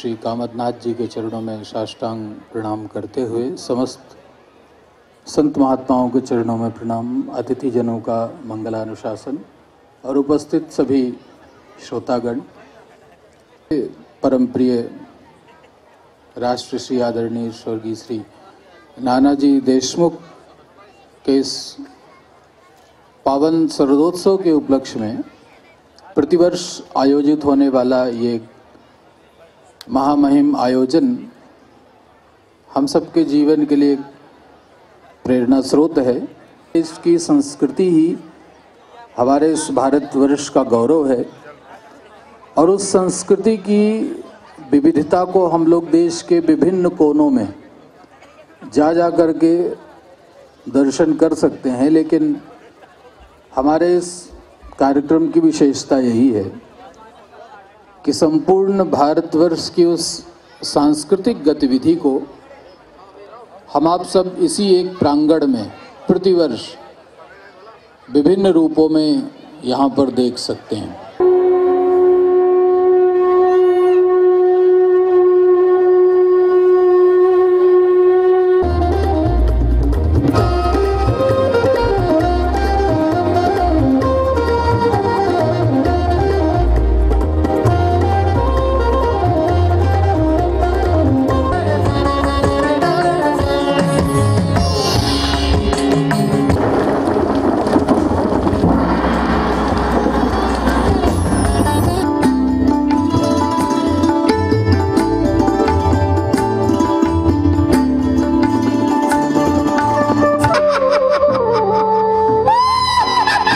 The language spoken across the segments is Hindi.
श्री कामतनाथ जी के चरणों में साष्टांग प्रणाम करते हुए, समस्त संत महात्माओं के चरणों में प्रणाम अतिथि जनों का मंगलानुशासन, और उपस्थित सभी श्रोतागण, परम प्रिय राष्ट्र श्री आदरणीय स्वर्गीय श्री नानाजी देशमुख के इस पावन शरदोत्सव के उपलक्ष्य में प्रतिवर्ष आयोजित होने वाला ये महामहिम आयोजन हम सबके जीवन के लिए प्रेरणा स्रोत है। इसकी संस्कृति ही हमारे इस भारतवर्ष का गौरव है और उस संस्कृति की विविधता को हम लोग देश के विभिन्न कोनों में जा जा कर के दर्शन कर सकते हैं, लेकिन हमारे इस कार्यक्रम की विशेषता यही है। कि संपूर्ण भारतवर्ष की उस सांस्कृतिक गतिविधि को हम आप सब इसी एक प्रांगण में प्रतिवर्ष विभिन्न रूपों में यहाँ पर देख सकते हैं।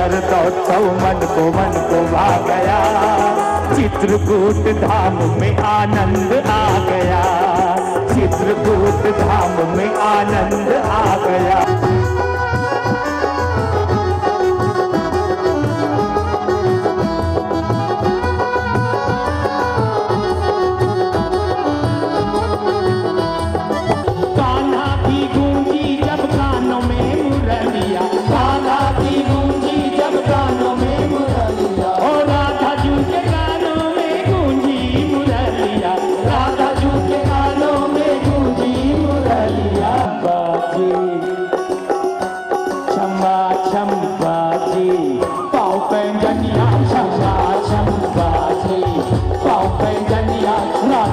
शरदोत्सव मन को मन को भा गया। चित्रकूट धाम में आनंद आ गया। चित्रकूट धाम में आनंद आ गया।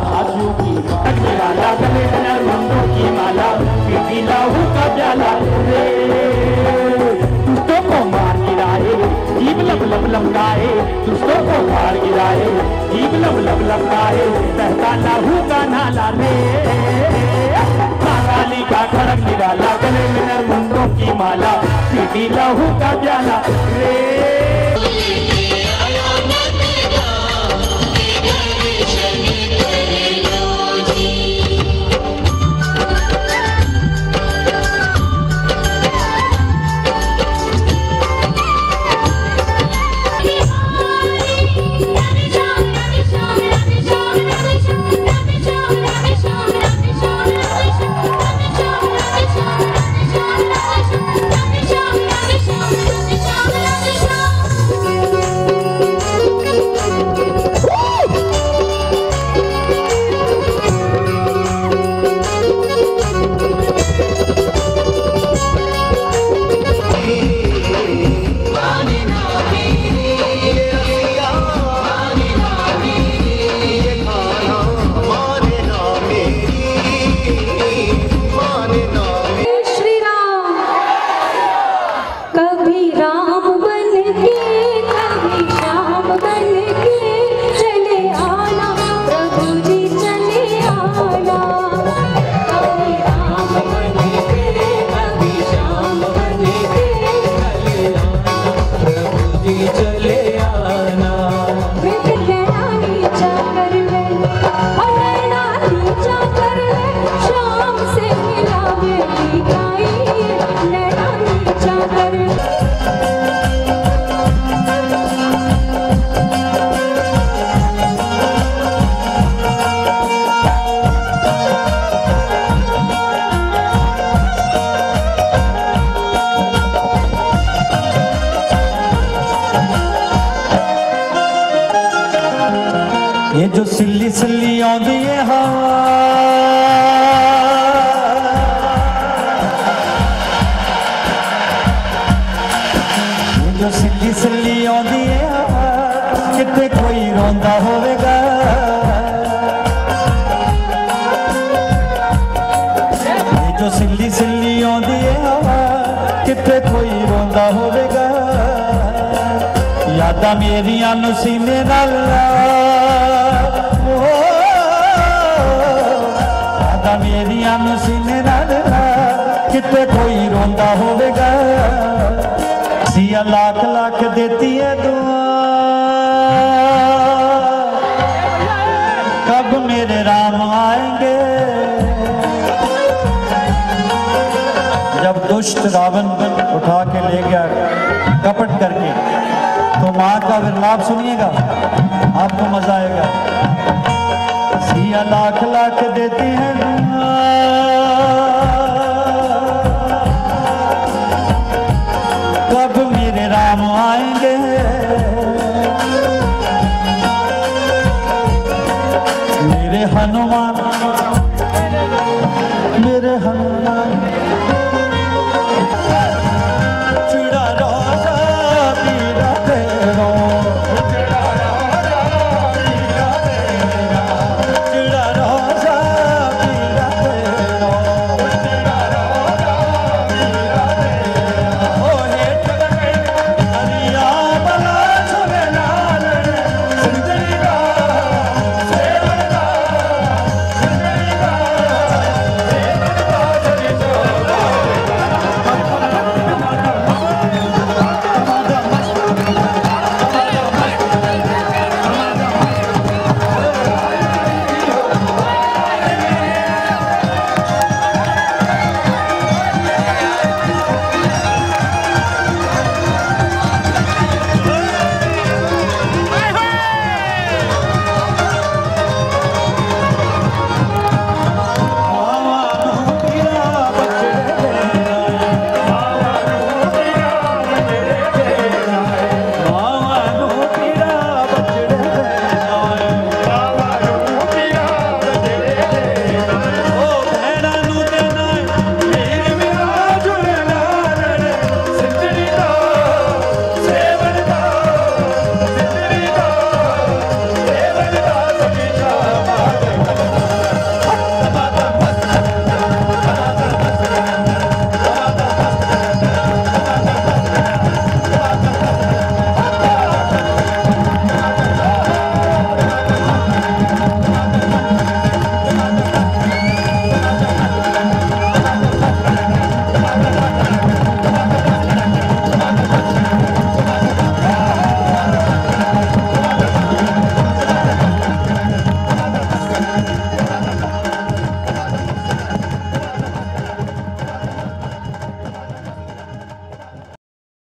राधा जू की माला गले में रंगों की माला पीती लाहू का प्याला। रे, दुष्टों को मार गिराए, जीव लब लब लमकाए, दुष्टों को मार गिराए, जीव लब लब लमकाए बहता लाहू का नाला। रे काली का खड़क निराला, गले में नरमुंडों की माला पीती लाहू का प्याला। रे ਜੋ ਸਿੱਲੀ ਸਿੱਲੀ ਆਉਂਦੀ ਏ ਕਿਤੇ ਕੋਈ ਰੋਂਦਾ ਹੋਵੇਗਾ। ਜੋ ਸਿੱਲੀ ਸਿੱਲੀ ਆਉਂਦੀ ਏ ਕਿਤੇ ਕੋਈ ਰੋਂਦਾ ਹੋਵੇਗਾ। ਯਾਦਾਂ ਮੇਰੀਆਂ ਨੂੰ ਸੀਨੇ ਨਾਲ ਯਾਦਾਂ ਮੇਰੀਆਂ ਨੂੰ ਸੀਨੇ ਨਾਲ ਲਾ ਕਿਤੇ ਕੋਈ ਰੋਂਦਾ ਹੋਵੇਗਾ। दिया लाख लाख देती है दुआ। कब मेरे राम आएँगे? जब दुष्ट रावण उठा के ले गया कपट करके तो माँ का विलाप सुनिएगा, आपको मज़ा आएगा। सिया लाख लाख देती है दुआ। Amen.